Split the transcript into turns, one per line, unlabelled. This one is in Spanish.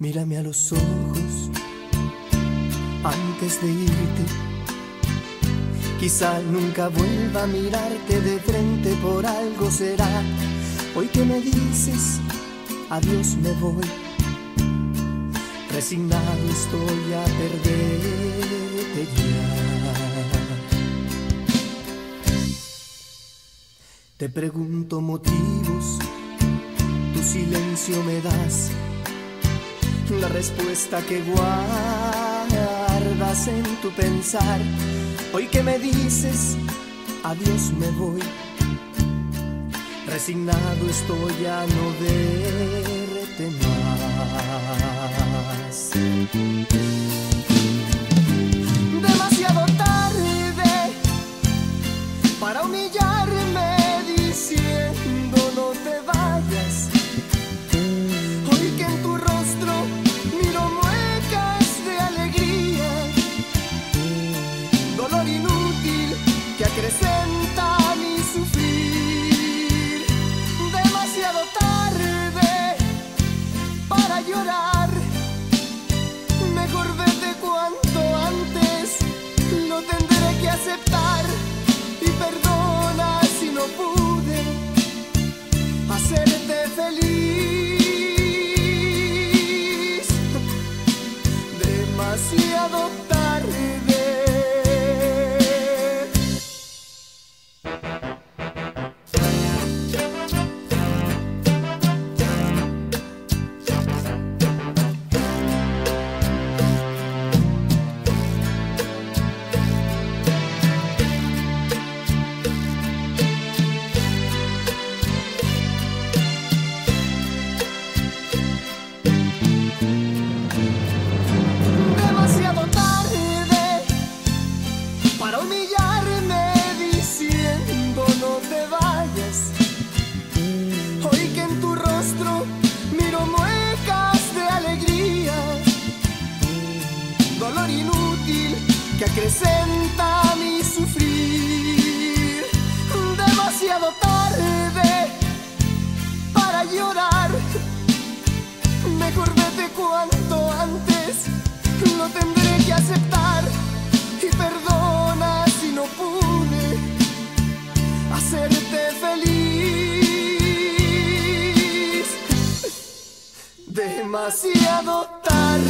Mírame a los ojos antes de irte. Quizá nunca vuelva a mirarte de frente, por algo será. Hoy que me dices, adiós me voy. Resignado estoy a perderte ya. Te pregunto motivos, tu silencio me das la respuesta que guardas en tu pensar. Hoy que me dices, adiós me voy. Resignado estoy a no verte más. Feliz. Acrecenta mi sufrir. Demasiado tarde para llorar. Mejor vete cuanto antes, lo tendré que aceptar. Y perdona si no pude hacerte feliz. Demasiado tarde.